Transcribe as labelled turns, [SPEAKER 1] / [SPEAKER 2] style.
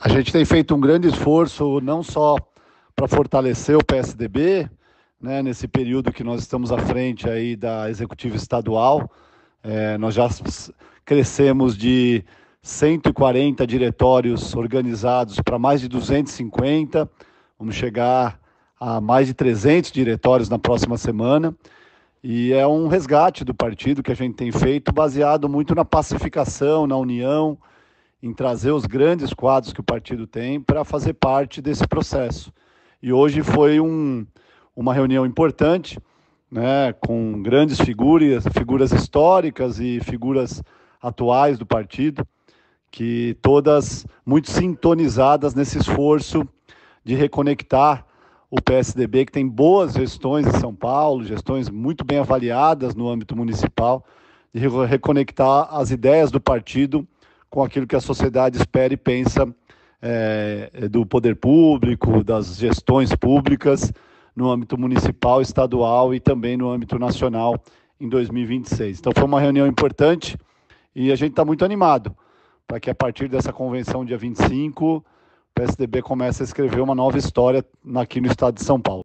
[SPEAKER 1] A gente tem feito um grande esforço não só para fortalecer o PSDB, né, nesse período que nós estamos à frente aí da executiva estadual. É, nós já crescemos de 140 diretórios organizados para mais de 250. Vamos chegar a mais de 300 diretórios na próxima semana. E é um resgate do partido que a gente tem feito, baseado muito na pacificação, na união, em trazer os grandes quadros que o partido tem para fazer parte desse processo. E hoje foi um, uma reunião importante, né, com grandes figuras, figuras históricas e figuras atuais do partido, que todas muito sintonizadas nesse esforço de reconectar o PSDB, que tem boas gestões em São Paulo, gestões muito bem avaliadas no âmbito municipal, de reconectar as ideias do partido com aquilo que a sociedade espera e pensa é, do poder público, das gestões públicas no âmbito municipal, estadual e também no âmbito nacional em 2026. Então foi uma reunião importante e a gente está muito animado para que a partir dessa convenção dia 25 o PSDB comece a escrever uma nova história aqui no estado de São Paulo.